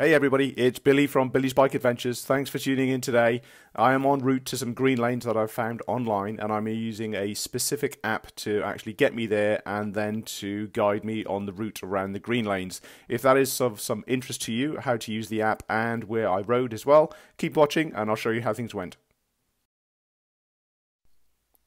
Hey everybody, it's Billy from Billy's Bike Adventures. Thanks for tuning in today. I am en route to some green lanes that I've found online and I'm using a specific app to actually get me there and then to guide me on the route around the green lanes. If that is of some interest to you, how to use the app and where I rode as well, keep watching and I'll show you how things went.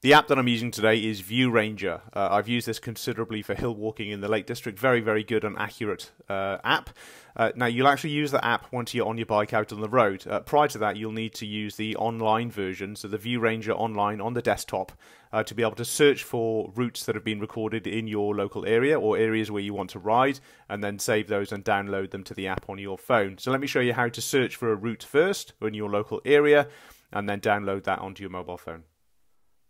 The app that I'm using today is ViewRanger. Uh, I've used this considerably for hill walking in the Lake District. Very, very good and accurate uh, app. Uh, now, you'll actually use the app once you're on your bike out on the road. Uh, prior to that, you'll need to use the online version, so the ViewRanger online on the desktop, uh, to be able to search for routes that have been recorded in your local area or areas where you want to ride, and then save those and download them to the app on your phone. So let me show you how to search for a route first in your local area, and then download that onto your mobile phone.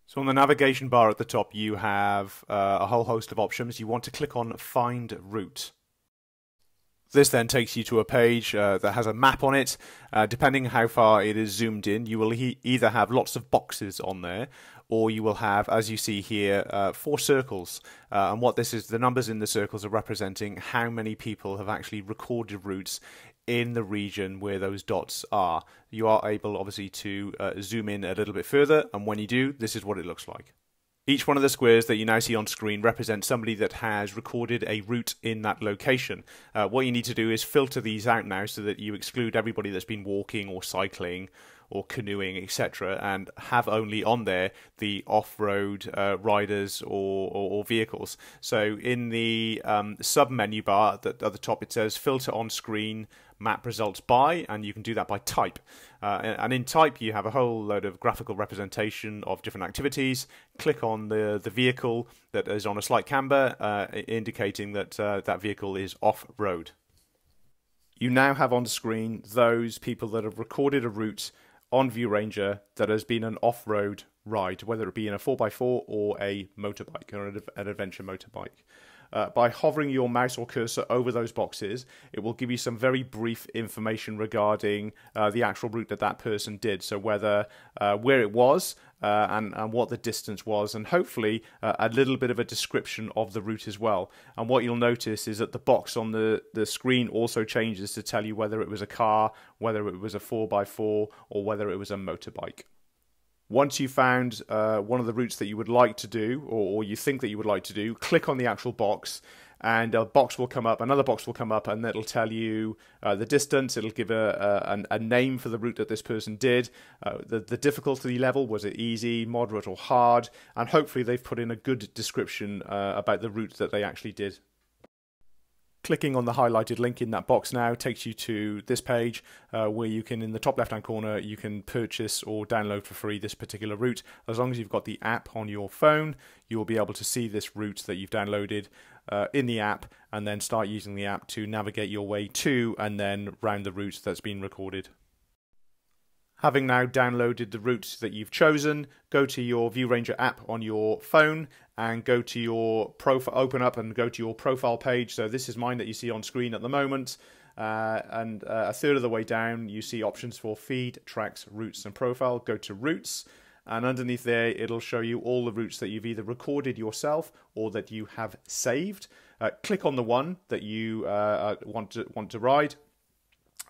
So on the navigation bar at the top, you have uh, a whole host of options. You want to click on Find Route. This then takes you to a page uh, that has a map on it. Uh, depending how far it is zoomed in, you will he either have lots of boxes on there, or you will have, as you see here, uh, four circles. Uh, and what this is, the numbers in the circles are representing how many people have actually recorded routes in the region where those dots are. You are able, obviously, to uh, zoom in a little bit further, and when you do, this is what it looks like. Each one of the squares that you now see on screen represents somebody that has recorded a route in that location. Uh, what you need to do is filter these out now so that you exclude everybody that's been walking or cycling or canoeing, etc., and have only on there the off-road uh, riders or, or, or, vehicles. So in the um, sub menu bar at the, at the top, it says filter on screen map results by, and you can do that by type. Uh, and in type, you have a whole load of graphical representation of different activities. Click on the, the vehicle that is on a slight camber, uh, indicating that uh, that vehicle is off road. You now have on the screen those people that have recorded a route on ViewRanger that has been an off road ride, whether it be in a 4x4 or a motorbike or an adventure motorbike. Uh, by hovering your mouse or cursor over those boxes, it will give you some very brief information regarding uh, the actual route that that person did. So whether uh, where it was uh, and, and what the distance was, and hopefully uh, a little bit of a description of the route as well. And what you'll notice is that the box on the, the screen also changes to tell you whether it was a car, whether it was a 4x4, or whether it was a motorbike. Once you've found uh, one of the routes that you would like to do, or, or, you think that you would like to do, click on the actual box, and a box will come up, another box will come up, and it'll tell you uh, the distance. It'll give a, a, a, name for the route that this person did. Uh, the, the difficulty level was it easy, moderate, or hard? And hopefully they've put in a good description uh, about the route that they actually did. Clicking on the highlighted link in that box now takes you to this page uh, where you can, in the top left hand corner, you can purchase or download for free this particular route. As long as you've got the app on your phone, you will be able to see this route that you've downloaded uh, in the app and then start using the app to navigate your way to and then round the route that's been recorded. Having now downloaded the route that you've chosen, go to your ViewRanger app on your phone and go to your profile, open up and go to your profile page. So this is mine that you see on screen at the moment. Uh, and uh, a third of the way down, you see options for feed, tracks, routes, and profile. Go to routes, and underneath there, it'll show you all the routes that you've either recorded yourself or that you have saved. Uh, click on the one that you uh, uh, want to want to ride,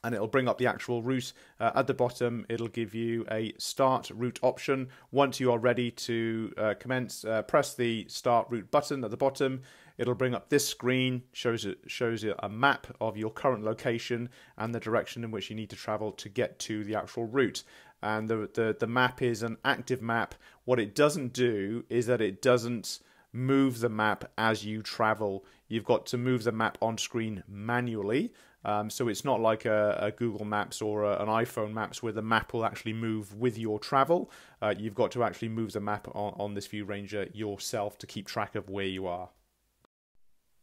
and it'll bring up the actual route. Uh, at the bottom, it'll give you a start route option. Once you are ready to uh, commence, uh, press the start route button at the bottom. It'll bring up this screen, shows it shows you a map of your current location and the direction in which you need to travel to get to the actual route. And the the, the map is an active map. What it doesn't do is that it doesn't move the map as you travel. You've got to move the map on screen manually. Um, so it's not like a, a Google Maps or a, an iPhone Maps where the map will actually move with your travel. Uh, you've got to actually move the map on, on this View Ranger yourself to keep track of where you are.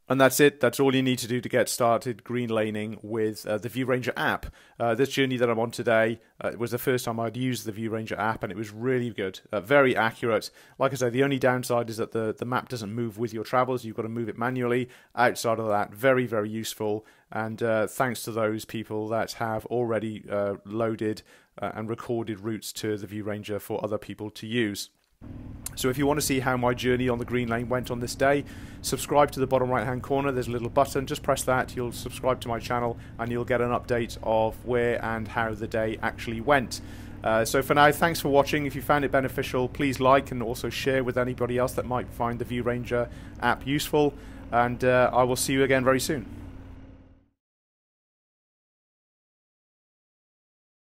And that's it. That's all you need to do to get started green laning with uh, the ViewRanger app. Uh, this journey that I'm on today uh, was the first time I'd used the ViewRanger app, and it was really good, uh, very accurate. Like I say, the only downside is that the, the map doesn't move with your travels. You've got to move it manually. Outside of that, very, very useful. And uh, thanks to those people that have already uh, loaded and recorded routes to the ViewRanger for other people to use. So if you want to see how my journey on the Green Lane went on this day, subscribe to the bottom right hand corner. There's a little button. Just press that. You'll subscribe to my channel and you'll get an update of where and how the day actually went. Uh, so for now, thanks for watching. If you found it beneficial, please like and also share with anybody else that might find the ViewRanger app useful. And uh, I will see you again very soon.